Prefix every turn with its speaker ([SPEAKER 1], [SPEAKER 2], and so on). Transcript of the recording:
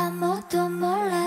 [SPEAKER 1] 아무도 몰라.